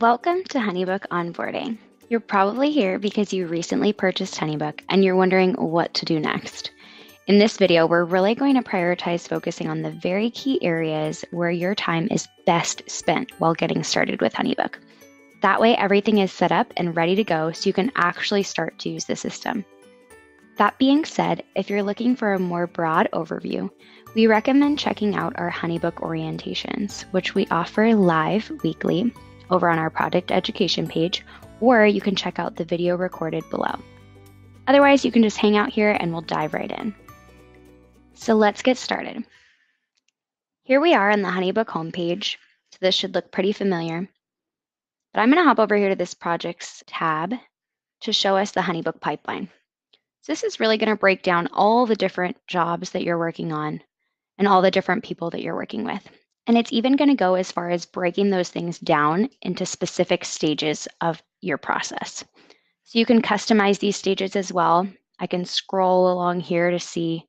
Welcome to HoneyBook Onboarding. You're probably here because you recently purchased HoneyBook and you're wondering what to do next. In this video, we're really going to prioritize focusing on the very key areas where your time is best spent while getting started with HoneyBook. That way, everything is set up and ready to go so you can actually start to use the system. That being said, if you're looking for a more broad overview, we recommend checking out our HoneyBook orientations, which we offer live weekly over on our product education page, or you can check out the video recorded below. Otherwise, you can just hang out here and we'll dive right in. So let's get started. Here we are on the HoneyBook homepage. So this should look pretty familiar. But I'm going to hop over here to this projects tab to show us the HoneyBook pipeline. So this is really going to break down all the different jobs that you're working on and all the different people that you're working with. And it's even going to go as far as breaking those things down into specific stages of your process. So you can customize these stages as well. I can scroll along here to see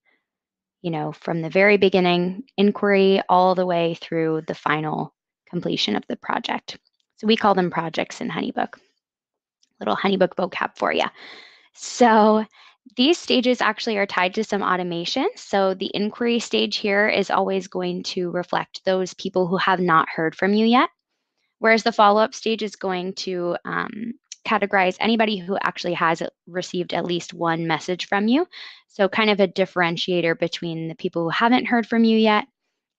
you know, from the very beginning inquiry all the way through the final completion of the project. So we call them projects in HoneyBook. Little HoneyBook vocab for you. So these stages actually are tied to some automation. So the inquiry stage here is always going to reflect those people who have not heard from you yet, whereas the follow-up stage is going to um, categorize anybody who actually has received at least one message from you. So, kind of a differentiator between the people who haven't heard from you yet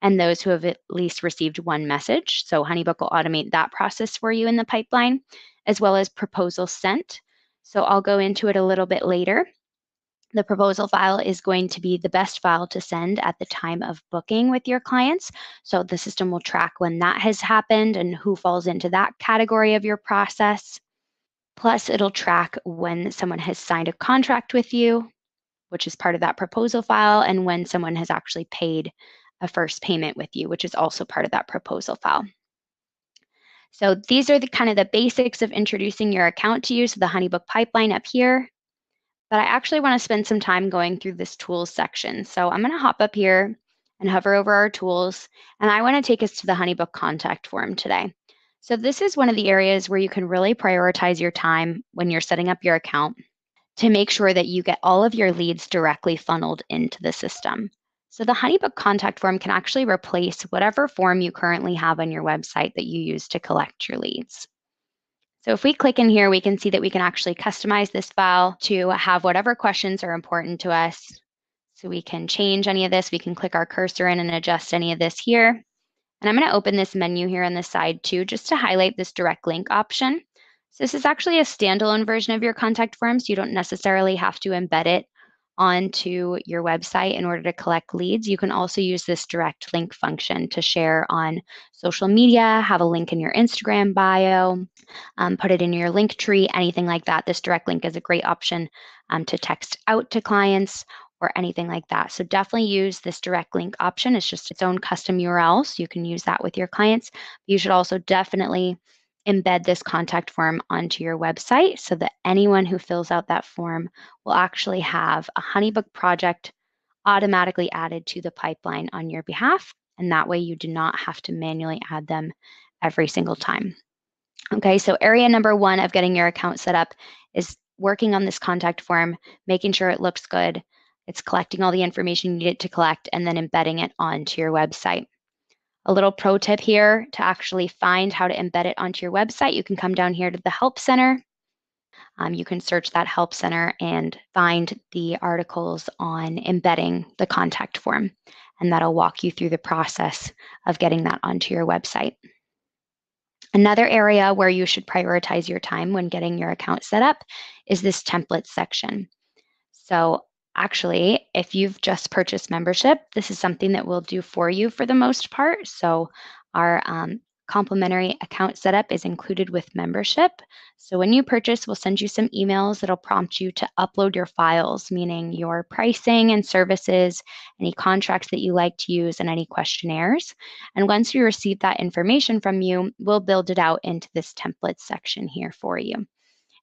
and those who have at least received one message. So, Honeybook will automate that process for you in the pipeline, as well as proposal sent. So, I'll go into it a little bit later. The proposal file is going to be the best file to send at the time of booking with your clients. So the system will track when that has happened and who falls into that category of your process. Plus, it'll track when someone has signed a contract with you, which is part of that proposal file, and when someone has actually paid a first payment with you, which is also part of that proposal file. So these are the kind of the basics of introducing your account to you. So the Honeybook pipeline up here. But I actually want to spend some time going through this tools section. So I'm going to hop up here and hover over our tools. And I want to take us to the Honeybook contact form today. So this is one of the areas where you can really prioritize your time when you're setting up your account to make sure that you get all of your leads directly funneled into the system. So the Honeybook contact form can actually replace whatever form you currently have on your website that you use to collect your leads. So if we click in here, we can see that we can actually customize this file to have whatever questions are important to us. So we can change any of this. We can click our cursor in and adjust any of this here. And I'm going to open this menu here on the side too, just to highlight this direct link option. So this is actually a standalone version of your contact form, so you don't necessarily have to embed it onto your website in order to collect leads. You can also use this direct link function to share on social media, have a link in your Instagram bio, um, put it in your Linktree, anything like that. This direct link is a great option um, to text out to clients or anything like that. So definitely use this direct link option. It's just its own custom URL, so you can use that with your clients. You should also definitely embed this contact form onto your website so that anyone who fills out that form will actually have a Honeybook project automatically added to the pipeline on your behalf. And that way you do not have to manually add them every single time. Okay, so area number one of getting your account set up is working on this contact form, making sure it looks good, it's collecting all the information you need it to collect and then embedding it onto your website. A little pro tip here to actually find how to embed it onto your website, you can come down here to the Help Center. Um, you can search that Help Center and find the articles on embedding the contact form, and that'll walk you through the process of getting that onto your website. Another area where you should prioritize your time when getting your account set up is this template section. So Actually, if you've just purchased membership, this is something that we'll do for you for the most part. So our um, complimentary account setup is included with membership. So when you purchase, we'll send you some emails that'll prompt you to upload your files, meaning your pricing and services, any contracts that you like to use, and any questionnaires. And once we receive that information from you, we'll build it out into this template section here for you.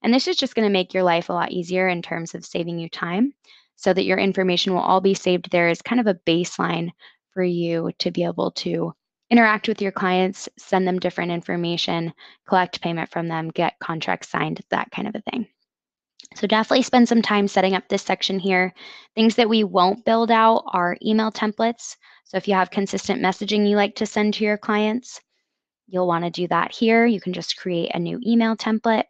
And this is just going to make your life a lot easier in terms of saving you time so that your information will all be saved there as kind of a baseline for you to be able to interact with your clients, send them different information, collect payment from them, get contracts signed, that kind of a thing. So definitely spend some time setting up this section here. Things that we won't build out are email templates. So if you have consistent messaging you like to send to your clients, you'll want to do that here. You can just create a new email template.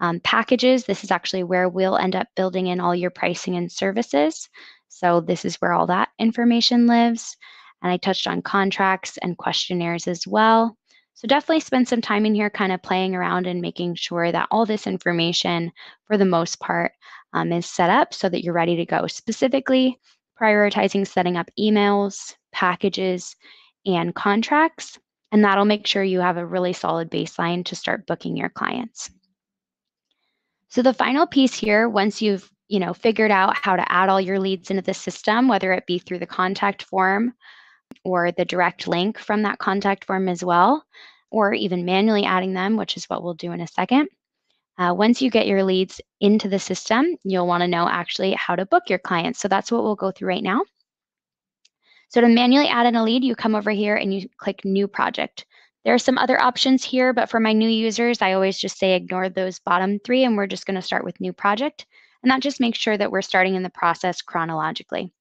Um, packages, this is actually where we'll end up building in all your pricing and services. So this is where all that information lives. And I touched on contracts and questionnaires as well. So definitely spend some time in here kind of playing around and making sure that all this information, for the most part, um, is set up so that you're ready to go. Specifically, prioritizing setting up emails, packages, and contracts. And that'll make sure you have a really solid baseline to start booking your clients. So the final piece here, once you've you know figured out how to add all your leads into the system, whether it be through the contact form or the direct link from that contact form as well, or even manually adding them, which is what we'll do in a second. Uh, once you get your leads into the system, you'll want to know actually how to book your clients. So that's what we'll go through right now. So to manually add in a lead, you come over here and you click New Project. There are some other options here, but for my new users, I always just say ignore those bottom three, and we're just going to start with New Project. And that just makes sure that we're starting in the process chronologically.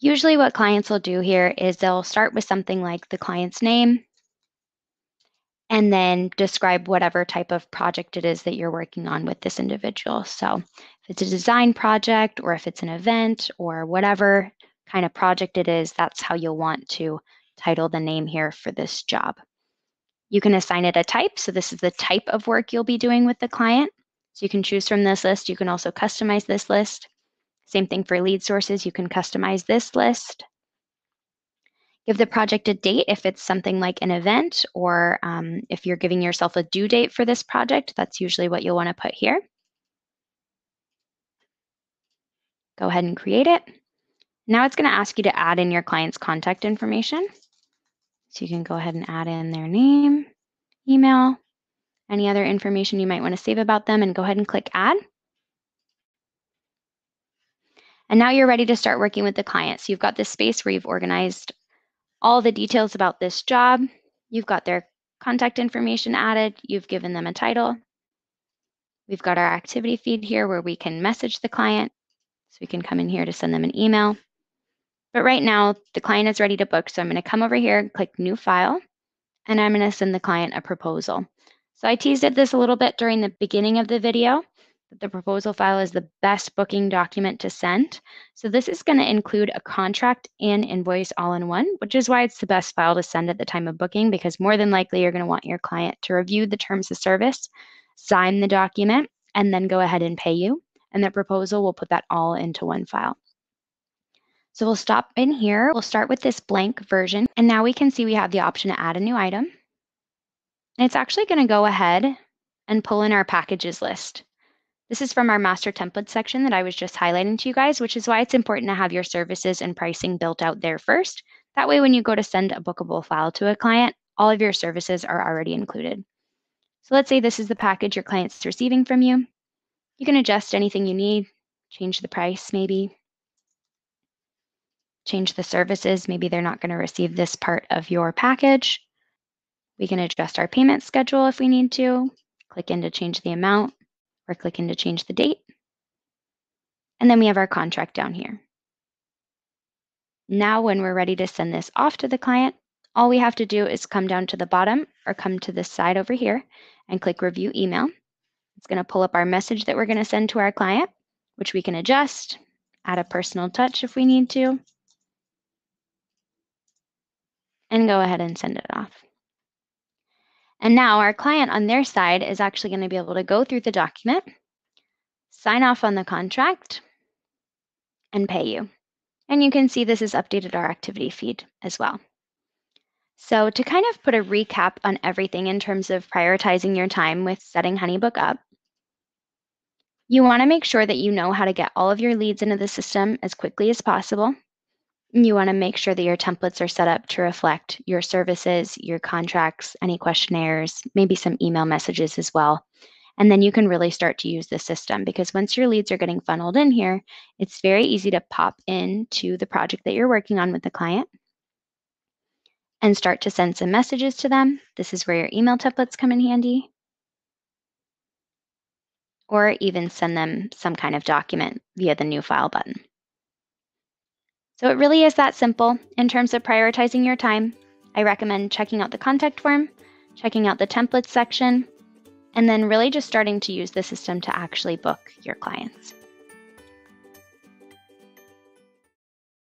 Usually what clients will do here is they'll start with something like the client's name and then describe whatever type of project it is that you're working on with this individual. So if it's a design project or if it's an event or whatever kind of project it is, that's how you'll want to title the name here for this job. You can assign it a type. So this is the type of work you'll be doing with the client. So you can choose from this list. You can also customize this list. Same thing for lead sources. You can customize this list. Give the project a date if it's something like an event or um, if you're giving yourself a due date for this project, that's usually what you'll want to put here. Go ahead and create it. Now it's going to ask you to add in your client's contact information. So you can go ahead and add in their name, email, any other information you might want to save about them and go ahead and click add. And now you're ready to start working with the client. So you've got this space where you've organized all the details about this job. You've got their contact information added. You've given them a title. We've got our activity feed here where we can message the client. So we can come in here to send them an email. But right now, the client is ready to book. So I'm going to come over here, and click New File, and I'm going to send the client a proposal. So I teased at this a little bit during the beginning of the video that the proposal file is the best booking document to send. So this is going to include a contract and invoice all in one, which is why it's the best file to send at the time of booking because more than likely you're going to want your client to review the terms of service, sign the document, and then go ahead and pay you. And the proposal will put that all into one file. So we'll stop in here. We'll start with this blank version. And now we can see we have the option to add a new item. And it's actually going to go ahead and pull in our packages list. This is from our master template section that I was just highlighting to you guys, which is why it's important to have your services and pricing built out there first. That way, when you go to send a bookable file to a client, all of your services are already included. So let's say this is the package your client's receiving from you. You can adjust anything you need, change the price maybe, change the services. Maybe they're not going to receive this part of your package. We can adjust our payment schedule if we need to, click in to change the amount or click in to change the date. And then we have our contract down here. Now, when we're ready to send this off to the client, all we have to do is come down to the bottom or come to this side over here and click Review Email. It's going to pull up our message that we're going to send to our client, which we can adjust, add a personal touch if we need to, and go ahead and send it off. And now our client on their side is actually going to be able to go through the document, sign off on the contract, and pay you. And you can see this has updated our activity feed as well. So to kind of put a recap on everything in terms of prioritizing your time with setting HoneyBook up, you want to make sure that you know how to get all of your leads into the system as quickly as possible you want to make sure that your templates are set up to reflect your services, your contracts, any questionnaires, maybe some email messages as well. And then you can really start to use the system because once your leads are getting funneled in here, it's very easy to pop into the project that you're working on with the client and start to send some messages to them. This is where your email templates come in handy. Or even send them some kind of document via the new file button. So it really is that simple. In terms of prioritizing your time, I recommend checking out the contact form, checking out the templates section, and then really just starting to use the system to actually book your clients.